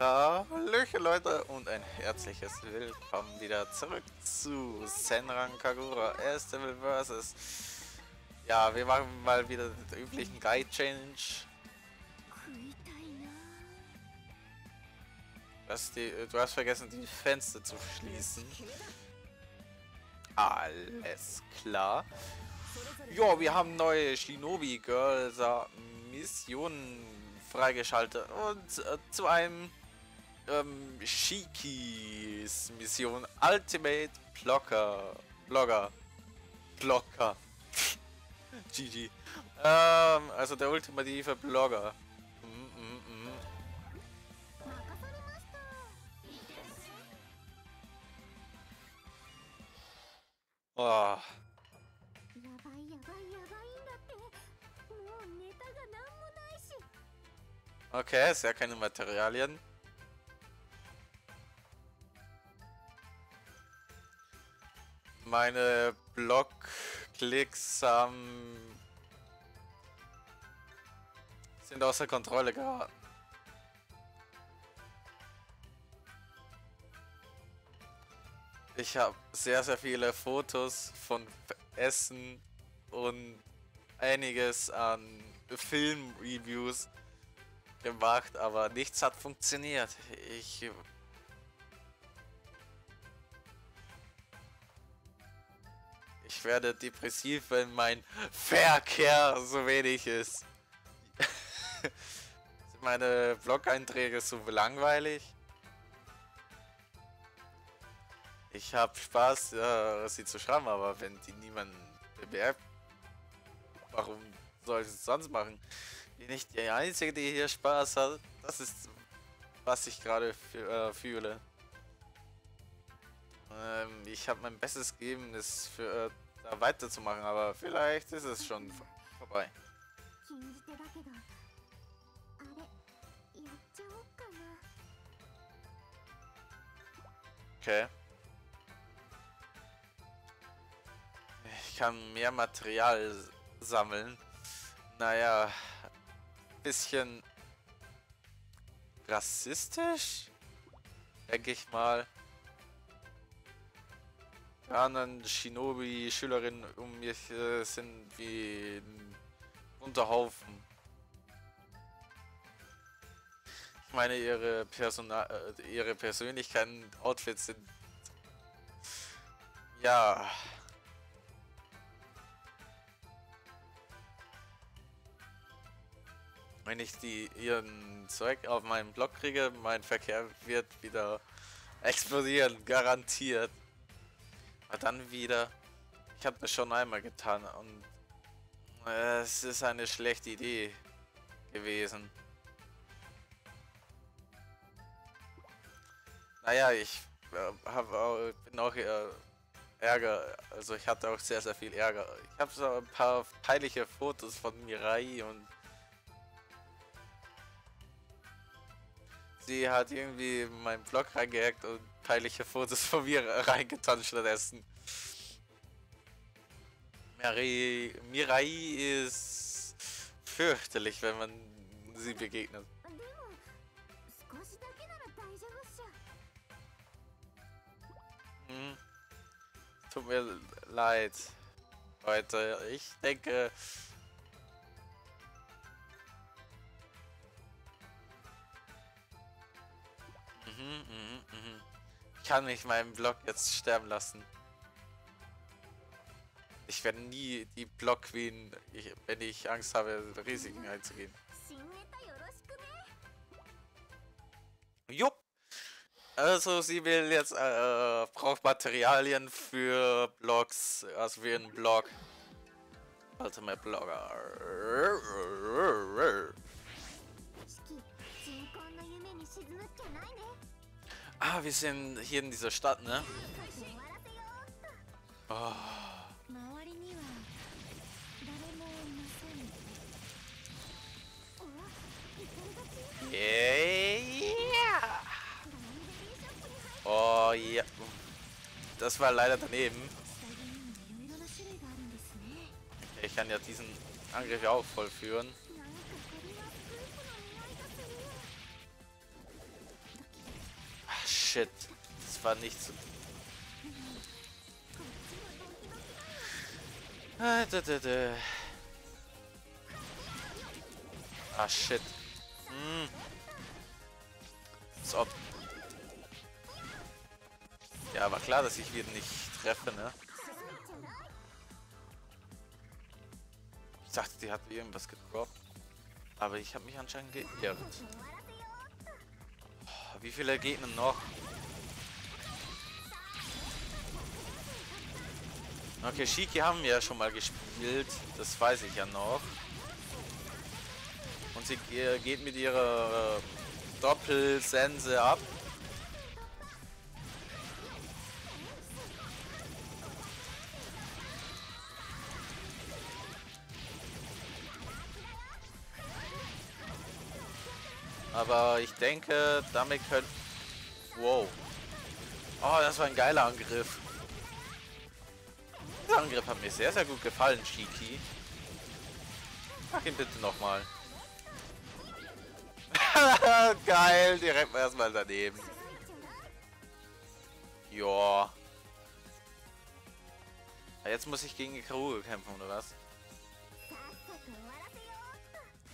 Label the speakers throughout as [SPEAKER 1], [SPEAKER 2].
[SPEAKER 1] Hallöchen Leute und ein herzliches Willkommen wieder zurück zu Senran Kagura Erst Level vs. Ja, wir machen mal wieder den üblichen Guide Change. Das die, du hast vergessen die Fenster zu schließen. Alles klar. Ja, wir haben neue Shinobi Girls Missionen freigeschaltet und äh, zu einem ähm, Shikis Mission Ultimate Blocker. Blogger. Blocker. GG. Ähm, also der ultimative Blogger. Mm, mm, mm. Oh. Okay, ja keine Materialien. Meine Blockklicks ähm, sind außer Kontrolle geraten. Ich habe sehr, sehr viele Fotos von Essen und einiges an Filmreviews gemacht, aber nichts hat funktioniert. Ich Werde depressiv, wenn mein Verkehr so wenig ist. Sind meine Blog-Einträge so langweilig? Ich habe Spaß, ja, sie zu schreiben, aber wenn die niemand bemerkt, warum soll ich es sonst machen? Bin ich die Einzige, die hier Spaß hat? Das ist, was ich gerade äh, fühle. Ähm, ich habe mein Bestes gegeben, das für äh, da weiterzumachen, aber vielleicht ist es schon vorbei. Okay. Ich kann mehr Material sammeln. Naja, bisschen rassistisch, denke ich mal anderen Shinobi-Schülerinnen um mich äh, sind wie ein Unterhaufen. Ich meine, ihre, Personal äh, ihre Persönlichkeiten, Outfits sind... Ja... Wenn ich die ihren Zeug auf meinem Blog kriege, mein Verkehr wird wieder explodieren, garantiert. Aber dann wieder, ich habe das schon einmal getan und äh, es ist eine schlechte Idee gewesen. Naja, ich äh, bin auch äh, Ärger, also ich hatte auch sehr, sehr viel Ärger. Ich habe so ein paar peinliche Fotos von Mirai und sie hat irgendwie meinen Blog reingehackt und peinliche Fotos von mir reingetan stattdessen. Mirai, Mirai ist fürchterlich, wenn man sie begegnet. Hm. Tut mir leid, Leute. Ich denke, Mhm, mhm, mhm. Ich kann nicht meinen Block jetzt sterben lassen. Ich werde nie die Block Queen, ich, wenn ich Angst habe, Risiken einzugehen. Jupp. Also sie will jetzt äh, braucht Materialien für Blocks, also für einen Blog. Ultimate Blogger. Ah, wir sind hier in dieser Stadt, ne? Oh. Yeah. Oh ja. Das war leider daneben. Ich kann ja diesen Angriff auch vollführen. Shit. Das war nicht so... Ah, ah shit. Hm. So. Ja, war klar, dass ich wieder nicht treffe, ne? Ich dachte, die hat irgendwas gedroppt. Aber ich habe mich anscheinend geirrt. Wie viele Gegner noch? Okay, Shiki haben wir ja schon mal gespielt. Das weiß ich ja noch. Und sie geht mit ihrer äh, Doppelsense ab. Aber ich denke, damit können... Wow. Oh, das war ein geiler Angriff. Dieser Angriff hat mir sehr, sehr gut gefallen, Shiki. Mach ihn bitte nochmal. Geil, direkt erstmal daneben. Joa. Jetzt muss ich gegen Ikaruga kämpfen, oder was?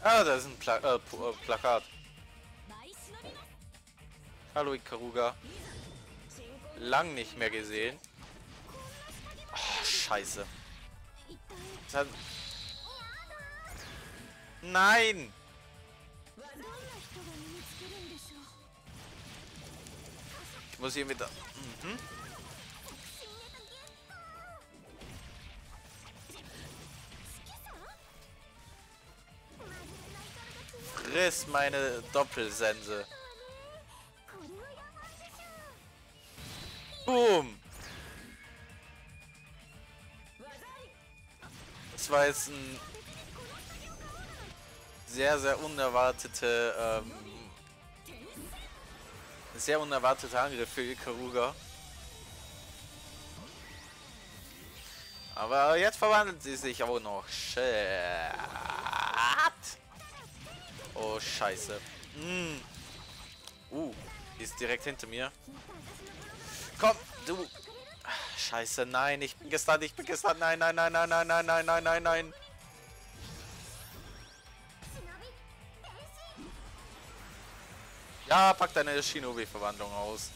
[SPEAKER 1] Ah, da ist ein Pla äh, äh Plakat. Hallo Ikaruga. Lang nicht mehr gesehen. Oh, scheiße. Hat... Nein! Ich muss hier wieder... Mhm. Friss meine Doppelsense. Boom. Das war jetzt ein sehr, sehr unerwartete, ähm, sehr unerwarteter Angriff für Ikaruga. Aber jetzt verwandelt sie sich auch noch. Shit. Oh, scheiße. Mm. Uh, die ist direkt hinter mir. Komm, du. Scheiße, nein, ich bin gestunt, ich bin gestunt. Nein, nein, nein, nein, nein, nein, nein, nein, nein, nein. Ja, pack deine Shinobi-Verwandlung aus.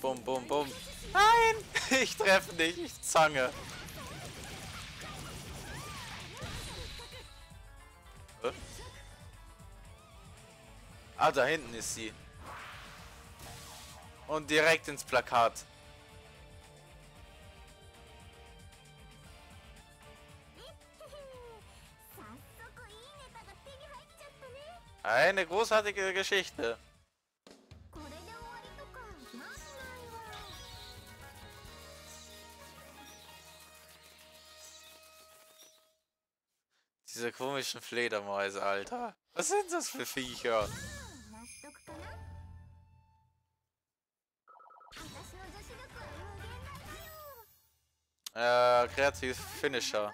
[SPEAKER 1] Bum, bum, bum. Nein! Ich treffe nicht, ich zange. Äh? Ah, da hinten ist sie. Und direkt ins Plakat. Eine großartige Geschichte. Diese komischen Fledermäuse, Alter. Was sind das für Viecher? Äh, kreativ Finisher.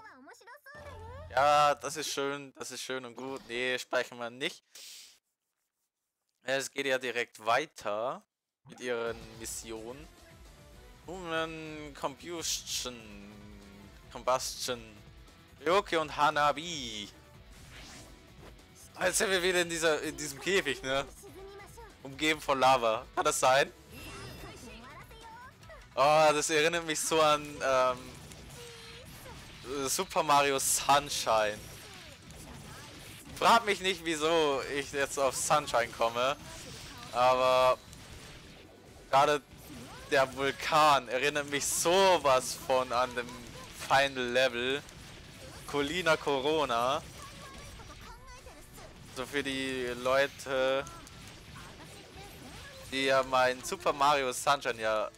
[SPEAKER 1] Ja, das ist schön, das ist schön und gut. Nee, sprechen wir nicht. Es geht ja direkt weiter mit ihren Missionen. Human Combustion. Combustion Ryoki und Hanabi. Jetzt sind wir wieder in dieser in diesem Käfig, ne? Umgeben von Lava. Kann das sein? Oh, das erinnert mich so an ähm, Super Mario Sunshine. Frag mich nicht, wieso ich jetzt auf Sunshine komme. Aber gerade der Vulkan erinnert mich sowas von an dem Final Level. Colina Corona. So für die Leute, die ja mein Super Mario Sunshine ja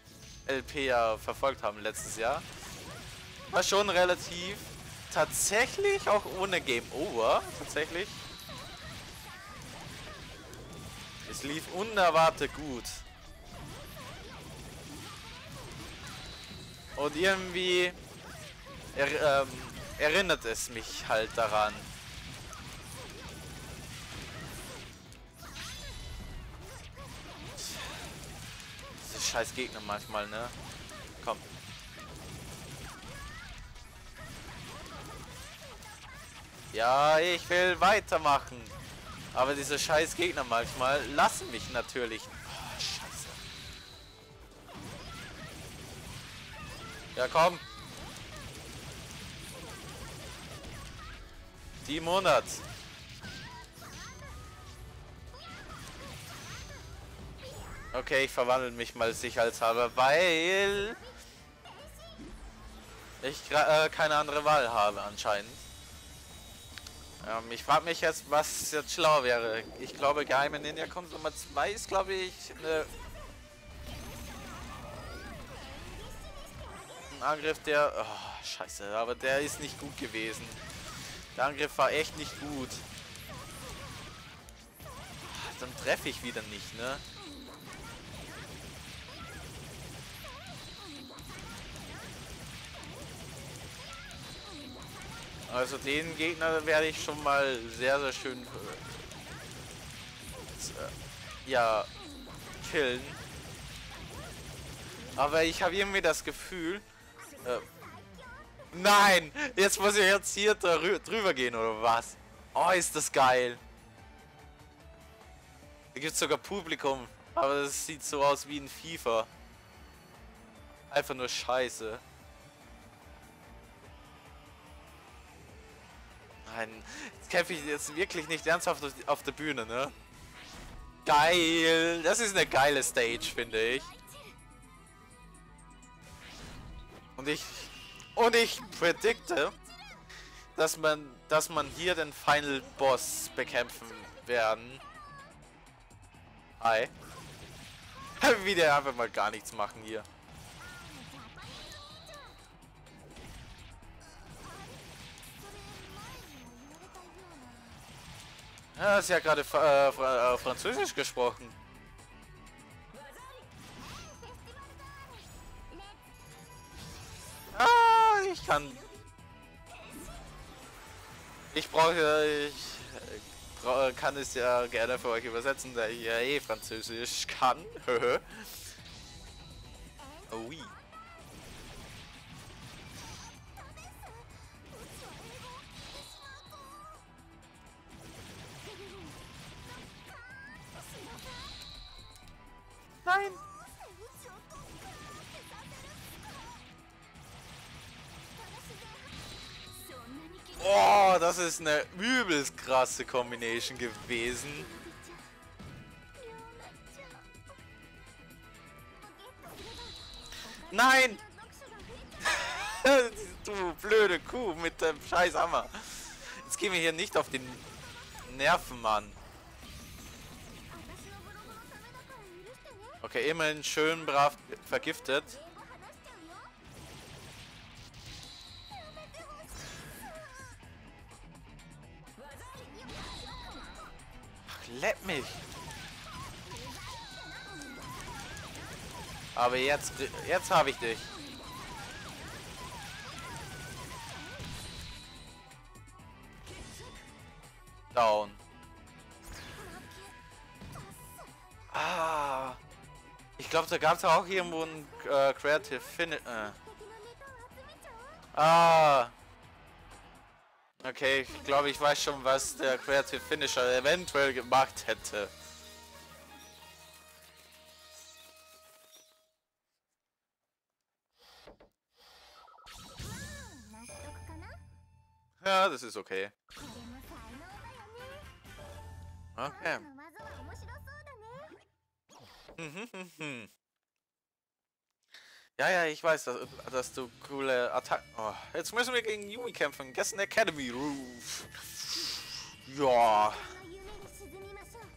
[SPEAKER 1] LP ja verfolgt haben letztes Jahr. War schon relativ tatsächlich auch ohne Game Over. Tatsächlich. Es lief unerwartet gut. Und irgendwie er, ähm, erinnert es mich halt daran. Diese scheiß Gegner manchmal, ne? Komm. Ja, ich will weitermachen. Aber diese scheiß Gegner manchmal lassen mich natürlich. Oh, scheiße. Ja, komm. Die Monat. Okay, ich verwandle mich mal sicherheitshalber, weil ich äh, keine andere Wahl habe anscheinend. Ähm, ich frage mich jetzt, was jetzt schlau wäre. Ich glaube, Geheime Ninja Kunst Nummer 2 ist, glaube ich, eine ein Angriff, der... Oh, scheiße, aber der ist nicht gut gewesen. Der Angriff war echt nicht gut. Dann treffe ich wieder nicht, ne? Also den Gegner werde ich schon mal sehr, sehr schön äh, ja killen. Aber ich habe irgendwie das Gefühl, äh, Nein! Jetzt muss ich jetzt hier drüber gehen, oder was? Oh, ist das geil. Da gibt es sogar Publikum. Aber das sieht so aus wie ein FIFA. Einfach nur scheiße. Nein, jetzt kämpfe ich jetzt wirklich nicht ernsthaft auf der Bühne, ne? Geil! Das ist eine geile Stage, finde ich. Und ich und ich predikte, dass man, dass man hier den Final Boss bekämpfen werden. Hi. Wie der einfach mal gar nichts machen hier. Ja, sie hat gerade äh, äh, Französisch gesprochen. Ich kann... Ich brauche... Ich kann es ja gerne für euch übersetzen, da ich ja eh Französisch kann. das ist eine übelst krasse Kombination gewesen. Nein! du blöde Kuh mit dem scheiß Hammer. Jetzt gehen wir hier nicht auf den Nerven, Mann. Okay, immerhin schön brav vergiftet. Lepp mich. Aber jetzt, jetzt habe ich dich. Down. Ah. Ich glaube, da gab es auch irgendwo ein äh, Creative Finish. Äh. Ah. Okay, ich glaube, ich weiß schon, was der Creative Finisher eventuell gemacht hätte. Ja, das ist okay. Okay. Ja, ja, ich weiß, dass, dass du coole Attacken... Oh, jetzt müssen wir gegen Yumi kämpfen. Gessen Academy Roof. Ja.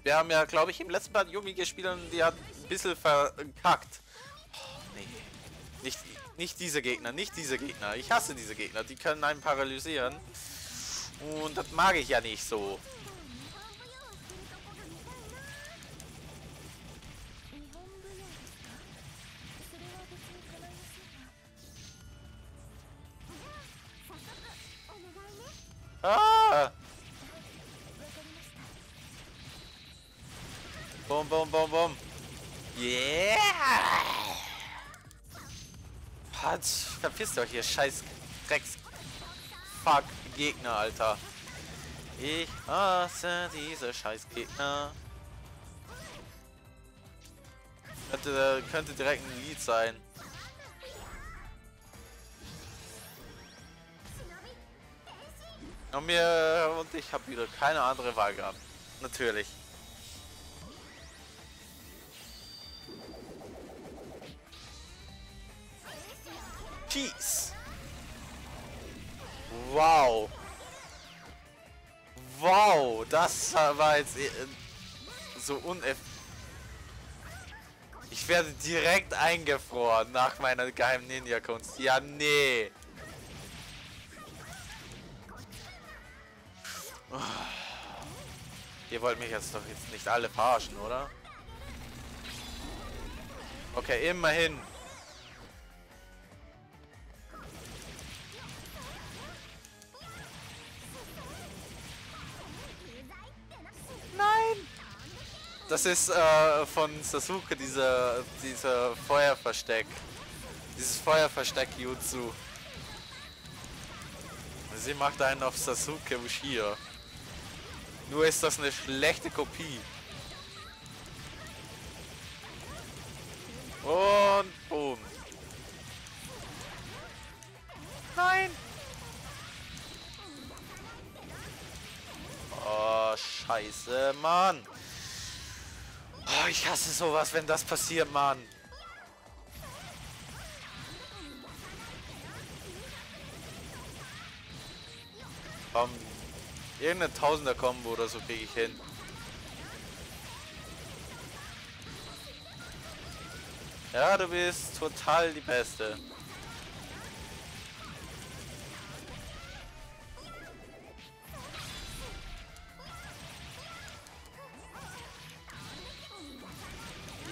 [SPEAKER 1] Wir haben ja, glaube ich, im letzten Part Yumi gespielt und die hat ein bisschen verkackt. Oh, nee. Nicht, nicht diese Gegner, nicht diese Gegner. Ich hasse diese Gegner. Die können einen paralysieren. Und das mag ich ja nicht so. Ah! Boom, boom, boom, boom. Yeah! Patsch, verpisst euch, ihr scheiß Drecks... Fuck, Gegner, Alter. Ich hasse diese scheiß Gegner. Könnte, könnte direkt ein Lied sein. Und mir und ich habe wieder keine andere Wahl gehabt. Natürlich. Peace. Wow. Wow, das war jetzt äh, so uneff... Ich werde direkt eingefroren nach meiner geheimen Ninja-Kunst. Ja, nee. Ihr wollt mich jetzt doch jetzt nicht alle verarschen, oder? Okay, immerhin. Nein! Das ist äh, von Sasuke, dieser, dieser Feuerversteck. Dieses Feuerversteck Jutsu. Sie macht einen auf Sasuke Uchiha. Nur ist das eine schlechte Kopie. Und boom. Nein! Oh, scheiße, Mann. Oh, ich hasse sowas, wenn das passiert, Mann. Komm, Irgendeine Tausender-Kombo oder so kriege ich hin. Ja, du bist total die Beste.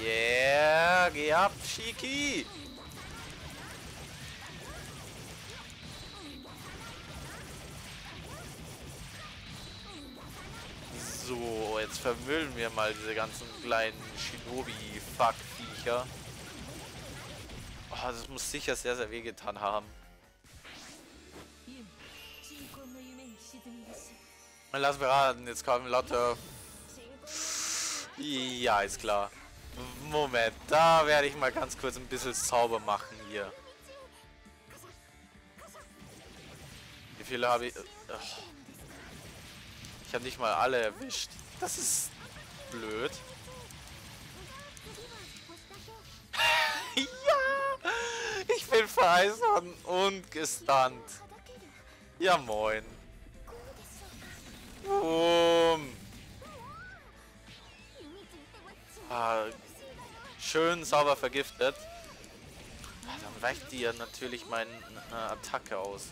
[SPEAKER 1] Yeah, geh ab, Shiki! Vermüllen wir mal diese ganzen kleinen Shinobi-Fuck-Viecher. Oh, das muss sicher sehr, sehr wehgetan haben. Lass mir raten, jetzt kommen lauter... Ja, ist klar. Moment, da werde ich mal ganz kurz ein bisschen sauber machen hier. Wie viele habe ich... Oh. Ich habe nicht mal alle erwischt. Das ist blöd. ja! Ich bin vereisern und gestunt. Ja moin. Um. Ah, schön sauber vergiftet. Ah, dann weicht ja natürlich meine Attacke aus.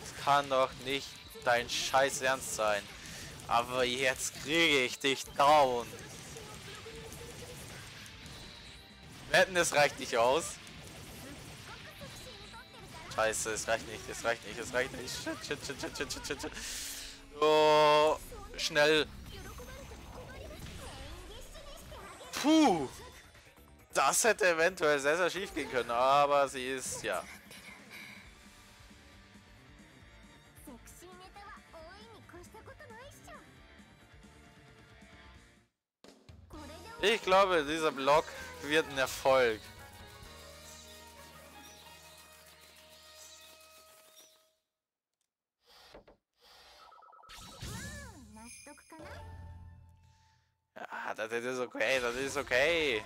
[SPEAKER 1] Das kann doch nicht dein Scheiß Ernst sein. Aber jetzt kriege ich dich down. Wetten, es reicht nicht aus. Scheiße, es reicht nicht, es reicht nicht, es reicht nicht. Shit, shit, shit, shit, shit, shit, shit. Oh, schnell. Puh. Das hätte eventuell sehr, sehr schief gehen können, aber sie ist, ja. Ich glaube, dieser Block wird ein Erfolg. Ja, das ist okay, das ist okay.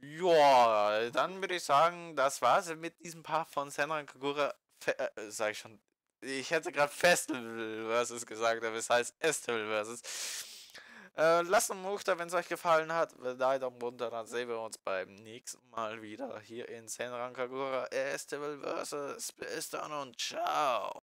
[SPEAKER 1] Ja, dann würde ich sagen, das war's mit diesem Part von Senran Kagura. Fe äh, sag ich schon. Ich hätte gerade Festival versus gesagt, aber es heißt Estival versus. Äh, lasst einen Hoch da, wenn es euch gefallen hat. Daumen runter, dann sehen wir uns beim nächsten Mal wieder hier in Senran Kagura Estival vs. Bis dann und ciao.